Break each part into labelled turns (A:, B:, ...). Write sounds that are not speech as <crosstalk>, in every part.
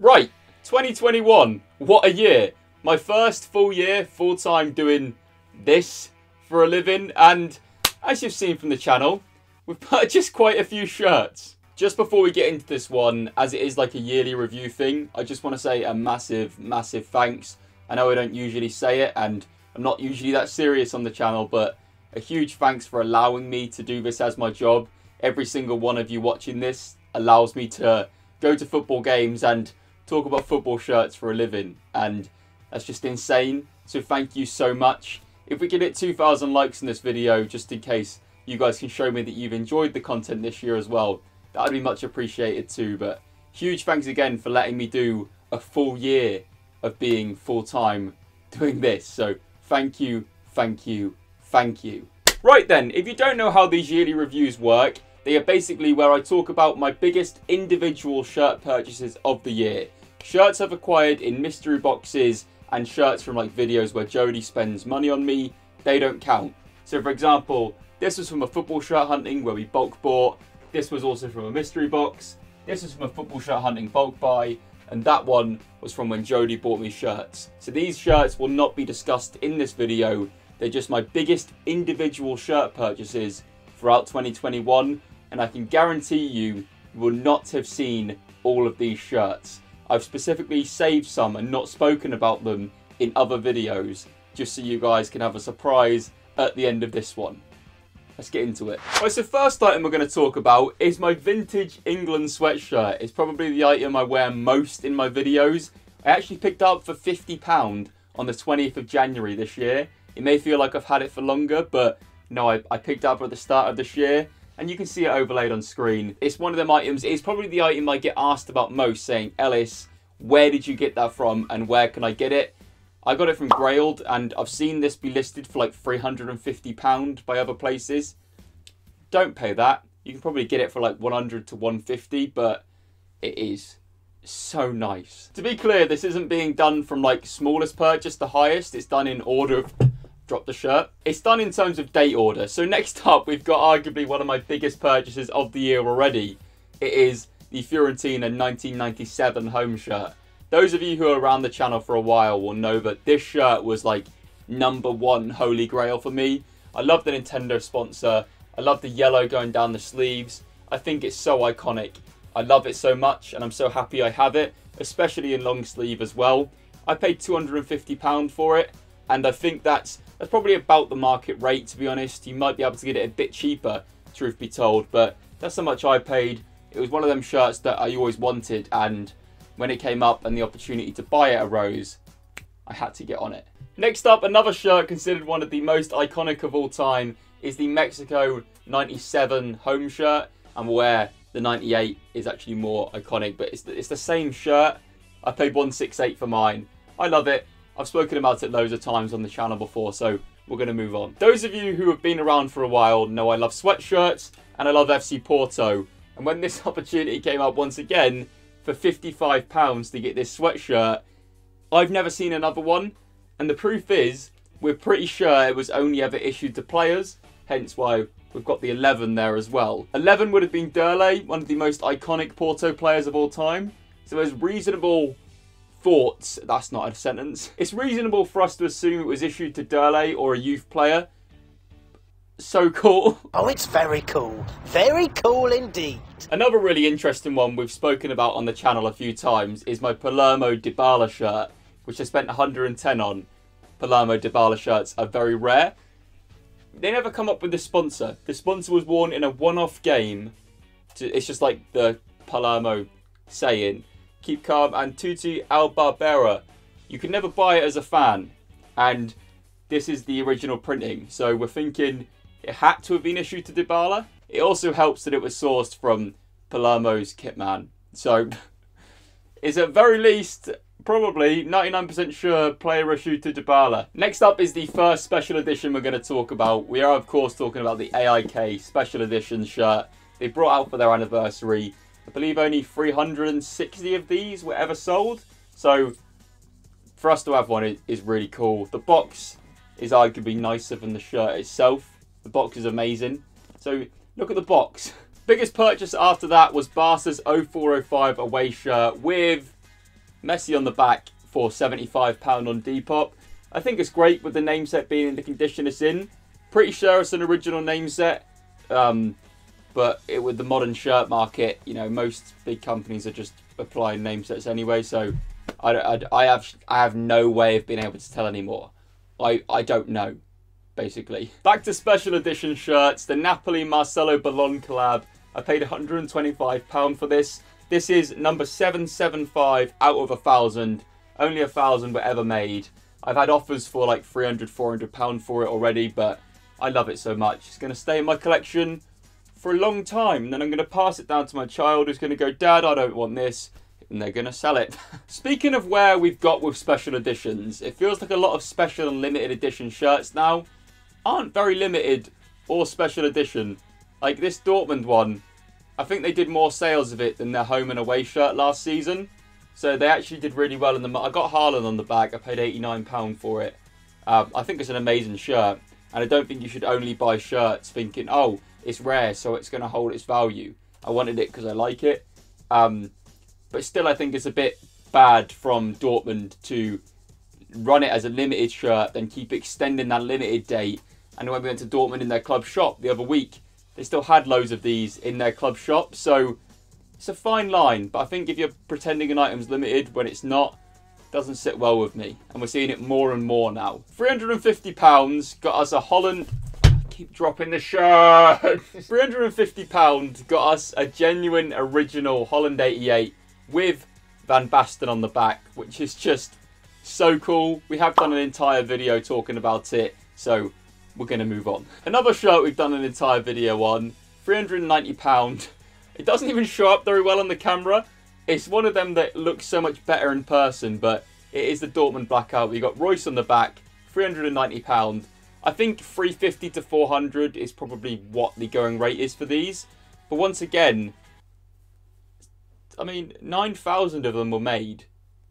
A: Right, 2021. What a year. My first full year, full time doing this for a living. And as you've seen from the channel, we've <laughs> purchased quite a few shirts. Just before we get into this one, as it is like a yearly review thing, I just want to say a massive, massive thanks. I know I don't usually say it, and I'm not usually that serious on the channel, but a huge thanks for allowing me to do this as my job. Every single one of you watching this allows me to go to football games and talk about football shirts for a living, and that's just insane. So thank you so much. If we can hit 2,000 likes in this video, just in case you guys can show me that you've enjoyed the content this year as well, that would be much appreciated too. But huge thanks again for letting me do a full year of being full time doing this. So thank you, thank you, thank you. Right then, if you don't know how these yearly reviews work, they are basically where I talk about my biggest individual shirt purchases of the year. Shirts I've acquired in mystery boxes and shirts from like videos where Jody spends money on me, they don't count. So for example, this was from a football shirt hunting where we bulk bought. This was also from a mystery box. This was from a football shirt hunting bulk buy. And that one was from when Jody bought me shirts. So these shirts will not be discussed in this video. They're just my biggest individual shirt purchases throughout 2021 and I can guarantee you, will not have seen all of these shirts. I've specifically saved some and not spoken about them in other videos, just so you guys can have a surprise at the end of this one. Let's get into it. Right, so first item we're going to talk about is my vintage England sweatshirt. It's probably the item I wear most in my videos. I actually picked up for £50 on the 20th of January this year. It may feel like I've had it for longer, but no, I, I picked up at the start of this year and you can see it overlaid on screen. It's one of them items, it's probably the item I get asked about most, saying, Ellis, where did you get that from and where can I get it? I got it from Grailed and I've seen this be listed for like £350 by other places. Don't pay that. You can probably get it for like 100 to 150 but it is so nice. To be clear, this isn't being done from like smallest purchase to highest. It's done in order of drop the shirt. It's done in terms of date order. So next <laughs> up, we've got arguably one of my biggest purchases of the year already. It is the Fiorentina 1997 home shirt. Those of you who are around the channel for a while will know that this shirt was like number one holy grail for me. I love the Nintendo sponsor. I love the yellow going down the sleeves. I think it's so iconic. I love it so much and I'm so happy I have it, especially in long sleeve as well. I paid £250 for it and I think that's that's probably about the market rate, to be honest. You might be able to get it a bit cheaper, truth be told, but that's how much I paid. It was one of them shirts that I always wanted, and when it came up and the opportunity to buy it arose, I had to get on it. Next up, another shirt considered one of the most iconic of all time is the Mexico 97 home shirt, and where the 98 is actually more iconic, but it's the, it's the same shirt. I paid 168 for mine. I love it. I've spoken about it loads of times on the channel before, so we're going to move on. Those of you who have been around for a while know I love sweatshirts and I love FC Porto. And when this <laughs> opportunity came up once again for £55 to get this sweatshirt, I've never seen another one. And the proof is, we're pretty sure it was only ever issued to players, hence why we've got the 11 there as well. 11 would have been Derlei, one of the most iconic Porto players of all time. So there's reasonable thoughts, that's not a sentence. It's reasonable for us to assume it was issued to Derlei or a youth player. So cool. <laughs>
B: Oh, it's very cool. Very cool indeed.
A: Another really interesting one we've spoken about on the channel a few times is my Palermo Dybala shirt, which I spent 110 on. Palermo Dybala shirts are very rare. They never come up with the sponsor. The sponsor was worn in a one-off game. It's just like the Palermo saying Keep Calm, and Tutti Al Barbera. You can never buy it as a fan, and this is the original printing. So we're thinking it had to have been issued to Dybala. It also helps that it was sourced from Palermo's kitman. So <laughs> it's at very least probably 99% sure player issued to Dybala. Next up is the first special edition we're going to talk about. We are of course talking about the AIK special edition shirt they brought out for their anniversary. I believe only 360 of these were ever sold. So for us to have one is really cool. The box is arguably nicer than the shirt itself. The box is amazing. So look at the box. <laughs> Biggest purchase after that was Barca's 0405 away shirt with Messi on the back for £75 on Depop. I think it's great with the name set being in the condition it's in. Pretty sure it's an original name set. Um, but it, with the modern shirt market, you know, most big companies are just applying name sets anyway. So I, I, I have I have no way of being able to tell anymore. I, I don't know, basically. Back to special edition shirts. The Napoli Marcelo Burlon collab. I paid £125 for this. This is number 775 out of a thousand. Only a thousand were ever made. I've had offers for like 300, 400 pound for it already, but I love it so much. It's going to stay in my collection for a long time. Then I'm going to pass it down to my child who's going to go, Dad, I don't want this. And they're going to sell it. <laughs> Speaking of where we've got with special editions, it feels like a lot of special and limited edition shirts now aren't very limited or special edition. Like this Dortmund one, I think they did more sales of it than their home and away shirt last season. So they actually did really well in the. I got Haaland on the back. I paid £89 for it. Um, I think it's an amazing shirt. And I don't think you should only buy shirts thinking, oh, it's rare, so it's going to hold its value. I wanted it because I like it. Um, but still, I think it's a bit bad from Dortmund to run it as a limited shirt, then keep extending that limited date. And when we went to Dortmund in their club shop the other week, they still had loads of these in their club shop. So it's a fine line. But I think if you're pretending an item's limited when it's not, doesn't sit well with me. And we're seeing it more and more now. £350 got us a Holland... keep dropping the shirt. <laughs> £350 got us a genuine original Holland 88 with Van Basten on the back, which is just so cool. We have done an entire video talking about it, so we're going to move on. Another shirt we've done an entire video on, £390. It doesn't even show up very well on the camera, it's one of them that looks so much better in person, but it is the Dortmund blackout. We got Reus on the back, £390. I think 350 to 400 is probably what the going rate is for these. But once again, I mean, 9,000 of them were made.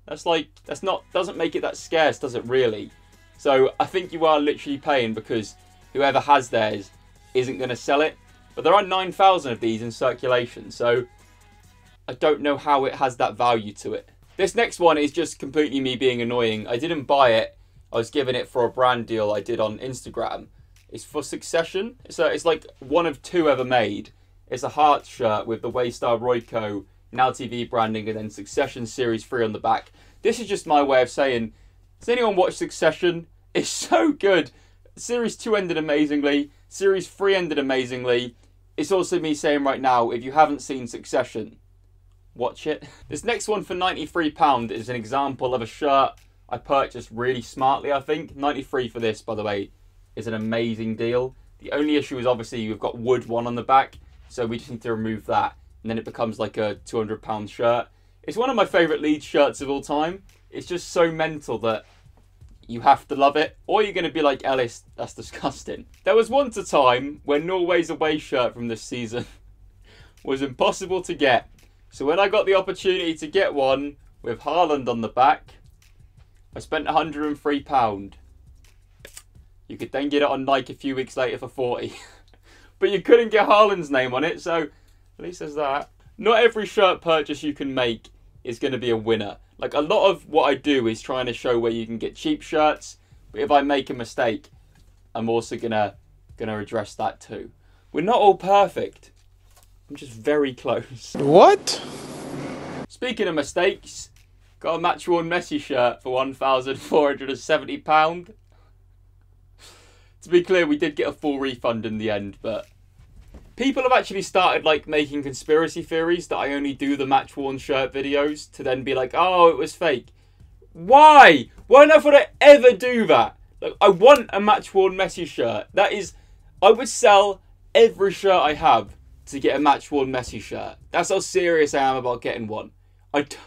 A: That's like, that's not, doesn't make it that scarce, does it really? So I think you are literally paying because whoever has theirs isn't going to sell it. But there are 9,000 of these in circulation, so I don't know how it has that value to it. This next one is just completely me being annoying. I didn't buy it. I was given it for a brand deal I did on Instagram. It's for Succession. It's, it's like one of two ever made. It's a heart shirt with the Waystar Royco Now TV branding and then Succession Series 3 on the back. This is just my way of saying, has anyone watched Succession? <laughs> It's so good. Series 2 ended amazingly. Series 3 ended amazingly. It's also me saying right now, if you haven't seen Succession, watch it. <laughs> This next one for £93 is an example of a shirt I purchased really smartly, I think. 93 for this, by the way, is an amazing deal. The only issue is obviously we've got wood one on the back, so we just need to remove that, and then it becomes like a £200 shirt. It's one of my favourite Leeds shirts of all time. It's just so mental that you have to love it, or you're going to be like Ellis, that's disgusting. There was once a time when Norway's away shirt from this season <laughs> was impossible to get. So when I got the opportunity to get one with Haaland on the back, I spent £103. You could then get it on Nike a few weeks later for 40 <laughs> But you couldn't get Haaland's name on it, so at least there's that. Not every shirt purchase you can make is going to be a winner. Like a lot of what I do is trying to show where you can get cheap shirts. But if I make a mistake, I'm also gonna gonna address that too. We're not all perfect. I'm just very close.
C: What?
A: Speaking of mistakes, got a match worn Messi shirt for one thousand four hundred and seventy pound. To be clear, we did get a full refund in the end, but people have actually started like making conspiracy theories that I only do the match worn shirt videos to then be like, oh, it was fake. Why? Why not would I ever do that? Like, I want a match worn Messi shirt. That is, I would sell every shirt I have to get a match worn Messi shirt. That's how serious I am about getting one. I. T-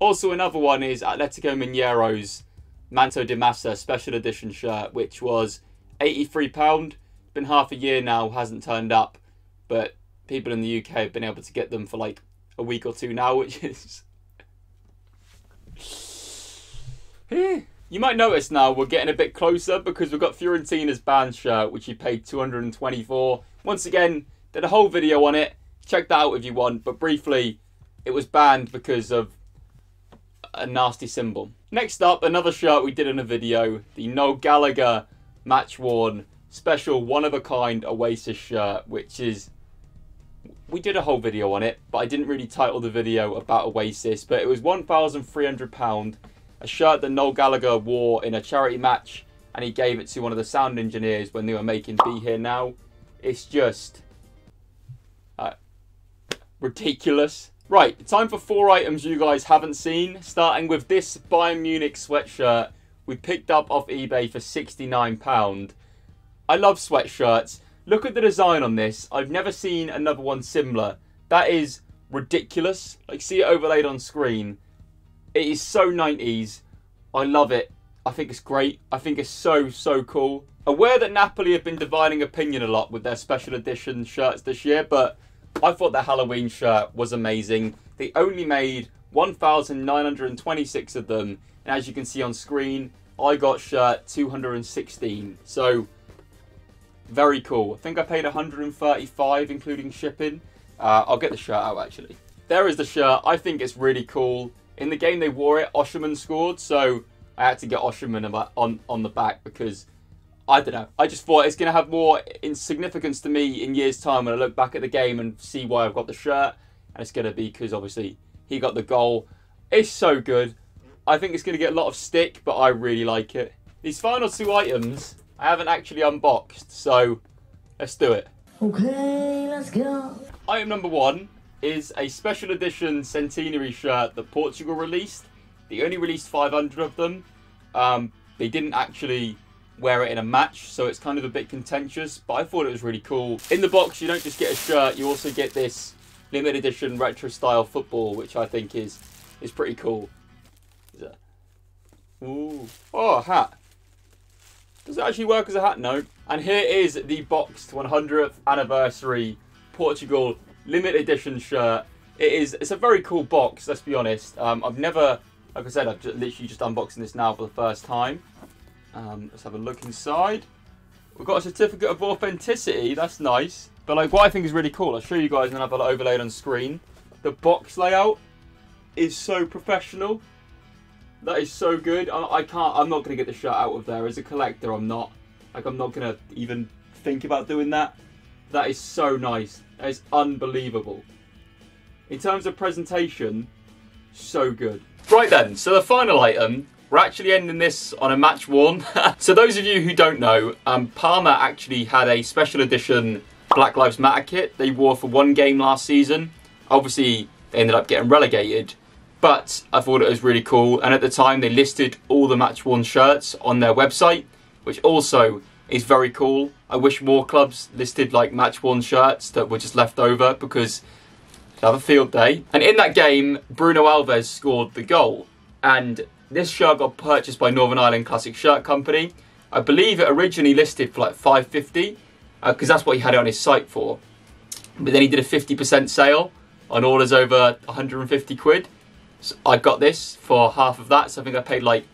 A: also, another one is Atletico Mineiro's Manto da Massa special edition shirt, which was £83. Been half a year now, hasn't turned up, but people in the UK have been able to get them for like a week or two now, which is. <laughs> Eh. You might notice now we're getting a bit closer because we've got Fiorentina's banned shirt, which he paid 224. Once again, did a whole video on it. check that out if you want. But briefly, it was banned because of a nasty symbol. Next up, another shirt we did in a video, the Noel Gallagher match worn special one of a kind Oasis shirt, which is we did a whole video on it, but I didn't really title the video about Oasis, but it was £1,300, a shirt that Noel Gallagher wore in a charity match, and he gave it to one of the sound engineers when they were making Be Here Now. It's just uh, ridiculous. Right, time for four items you guys haven't seen, starting with this Bayern Munich sweatshirt we picked up off eBay for £69. I love sweatshirts. Look at the design on this. I've never seen another one similar. That is ridiculous. Like, see it overlaid on screen. It is so 90s. I love it. I think it's great. I think it's so, so cool. Aware that Napoli have been dividing opinion a lot with their special edition shirts this year, but I thought the Halloween shirt was amazing. They only made 1,926 of them, and as you can see on screen, I got shirt 216. So very cool. I think I paid 135 including shipping. Uh, I'll get the shirt out actually. There is the shirt. I think it's really cool. In the game they wore it, Osimhen scored, so I had to get Osimhen on, on the back because I don't know. I just thought it's going to have more significance to me in years' time when I look back at the game and see why I've got the shirt. And it's going to be because obviously he got the goal. It's so good. I think it's going to get a lot of stick, but I really like it. These final two items I haven't actually unboxed, so let's do it. Okay, let's go. Item number one is a special edition centenary shirt that Portugal released. They only released 500 of them. Um, they didn't actually wear it in a match, so it's kind of a bit contentious, but I thought it was really cool. In the box, you don't just get a shirt, you also get this limited edition retro style football, which I think is is pretty cool. Is. Ooh. Oh, hat. Does it actually work as a hat? No. And here is the boxed 100th anniversary Portugal limited edition shirt. It is. It's a very cool box. Let's be honest. Um, I've never, like I said, I've just, literally just unboxing this now for the first time. Um, let's have a look inside. We've got a certificate of authenticity. That's nice. But like, what I think is really cool, I'll show you guys and have it overlaid on screen. The box layout is so professional. That is so good. I, I can't. I'm not gonna get the shirt out of there as a collector. I'm not. Like I'm not gonna even think about doing that. That is so nice. That is unbelievable. In terms of presentation, so good. Right then, so the final item, we're actually ending this on a match worn. <laughs> so those of you who don't know, um, Parma actually had a special edition Black Lives Matter kit they wore for one game last season. Obviously, they ended up getting relegated, but I thought it was really cool. And at the time, they listed all the match worn shirts on their website, which also is very cool. I wish more clubs listed like match worn shirts that were just left over because they have a field day. And in that game, Bruno Alves scored the goal. And this shirt got purchased by Northern Ireland Classic Shirt Company. I believe it originally listed for like 550 because uh, that's what he had it on his site for. But then he did a 50% sale on orders over 150 quid. So I got this for half of that, so I think I paid like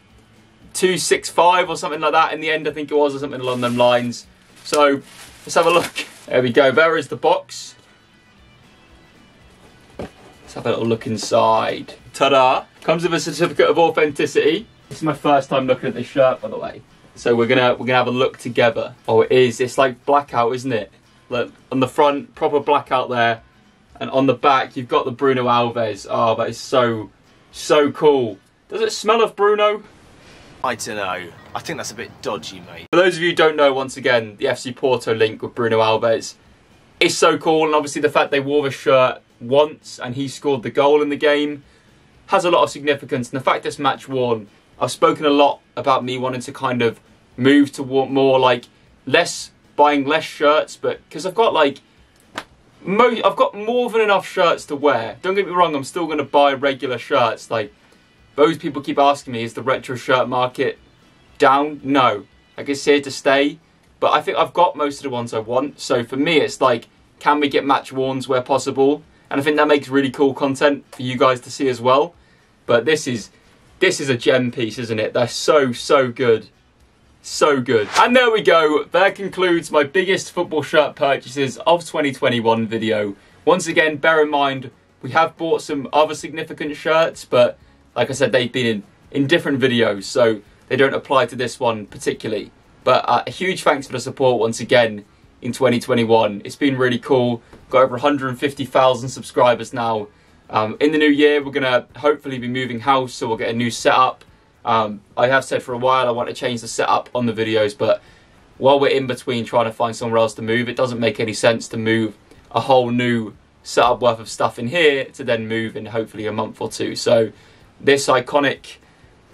A: 265 or something like that in the end, I think it was, or something along them lines. So let's have a look. There we go, there is the box. Let's have a little look inside. Ta-da! Comes with a certificate of authenticity. This is my first time looking at this shirt, by the way. So we're gonna we're gonna have a look together. Oh, it is. It's like blackout, isn't it? Look on the front, proper blackout there, and on the back you've got the Bruno Alves. Oh, that is so so cool. Does it smell of Bruno?
C: I don't know. I think that's a bit dodgy, mate.
A: For those of you who don't know, once again, the FC Porto link with Bruno Alves is so cool, and obviously the fact they wore the shirt once and he scored the goal in the game has a lot of significance. And the fact this match worn, I've spoken a lot about me wanting to kind of move to more like less buying less shirts, but because I've got like I've got more than enough shirts to wear. Don't get me wrong, I'm still going to buy regular shirts. Like, those people keep asking me, is the retro shirt market down? No. Like, it's here to stay. But I think I've got most of the ones I want. So for me, it's like, can we get match worns where possible? And I think that makes really cool content for you guys to see as well. But this is this is a gem piece, isn't it? They're so, so good. So good. And there we go. That concludes my biggest football shirt purchases of 2021 video. once again, bear in mind we have bought some other significant shirts, but like I said, they've been in, in different videos, so they don't apply to this one particularly. But uh, a huge thanks for the support once again in 2021. It's been really cool. Got over 150,000 subscribers now. Um, in the new year, we're gonna hopefully be moving house, so we'll get a new setup. Um, I have said for a while I want to change the setup on the videos, but while we're in between trying to find somewhere else to move, it doesn't make any sense to move a whole new setup worth of stuff in here to then move in hopefully a month or two. So this iconic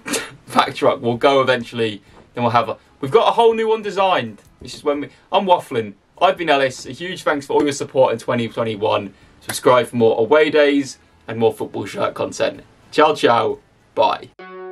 A: <laughs> truck will go eventually. Then we'll have a. We've got a whole new one designed. This is when we. I'm waffling. I've been Ellis. A huge thanks for all your support in 2021. Subscribe for more away days and more football shirt content. Ciao, ciao. Bye.